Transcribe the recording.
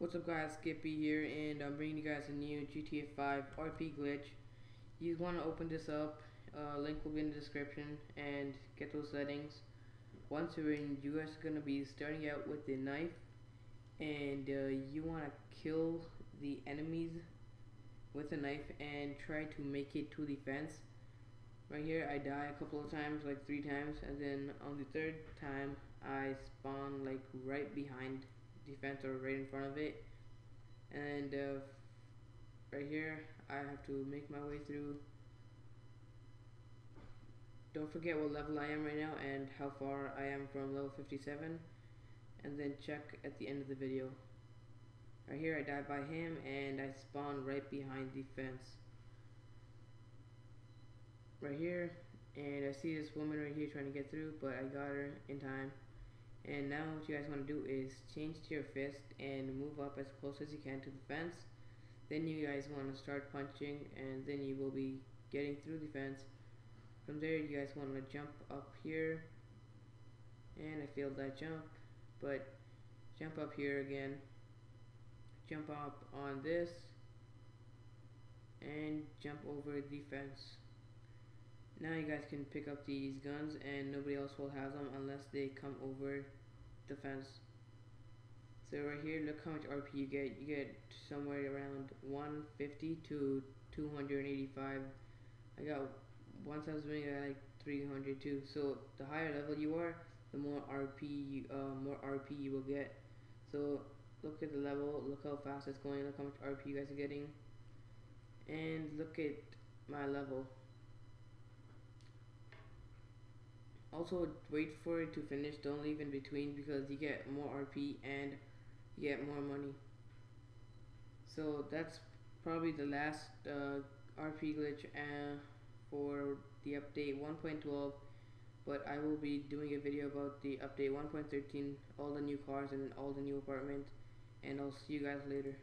What's up guys, Skippy here and I'm bringing you guys a new GTA 5 RP glitch. You want to open this up, uh, link will be in the description and get those settings. Once you're in, you guys are going to be starting out with the knife and uh, you want to kill the enemies with a knife and try to make it to the fence. Right here I die a couple of times, like three times, and then on the third time I spawn like right behind defense or right in front of it. And uh, right here I have to make my way through. Don't forget what level I am right now and how far I am from level 57 and then check at the end of the video. Right here I die by him and I spawn right behind the fence right here and I see this woman right here trying to get through but I got her in time and now what you guys want to do is change to your fist and move up as close as you can to the fence. Then you guys want to start punching and then you will be getting through the fence. From there you guys want to jump up here. And I failed that jump but jump up here again. Jump up on this and jump over the fence. Now you guys can pick up these guns and nobody else will have them unless they come over the fence. So right here, look how much RP you get. You get somewhere around 150 to 285. I got one times winning I like 300 too. So the higher level you are, the more RP you, uh, more RP you will get. So look at the level, look how fast it's going, look how much RP you guys are getting. And look at my level. Also, wait for it to finish. Don't leave in between because you get more RP and you get more money. So that's probably the last uh, RP glitch uh, for the update 1.12 but I will be doing a video about the update 1.13 all the new cars and all the new apartment and I'll see you guys later